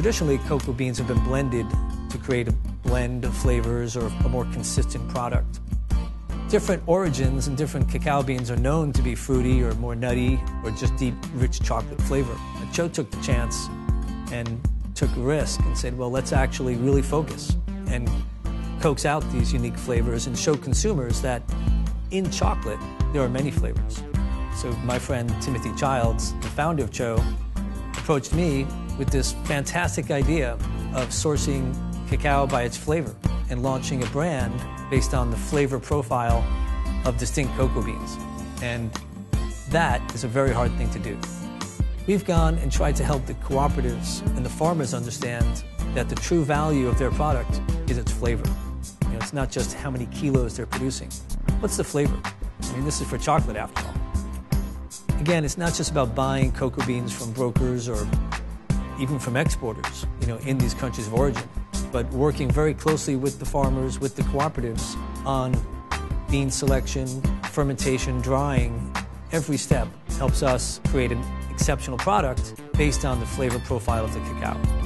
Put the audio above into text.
traditionally, cocoa beans have been blended to create a blend of flavors or a more consistent product. Different origins and different cacao beans are known to be fruity or more nutty or just deep, rich chocolate flavor. But TCHO took the chance and took a risk and said, well, let's actually really focus and coax out these unique flavors and show consumers that in chocolate, there are many flavors. So my friend Timothy Childs, the founder of TCHO, approached me with this fantastic idea of sourcing cacao by its flavor and launching a brand based on the flavor profile of distinct cocoa beans. And that is a very hard thing to do. We've gone and tried to help the cooperatives and the farmers understand that the true value of their product is its flavor. You know, it's not just how many kilos they're producing. What's the flavor? I mean, this is for chocolate after all. Again, it's not just about buying cocoa beans from brokers or even from exporters, you know, in these countries of origin but working very closely with the farmers, with the cooperatives on bean selection, fermentation, drying. Every step helps us create an exceptional product based on the flavor profile of the cacao.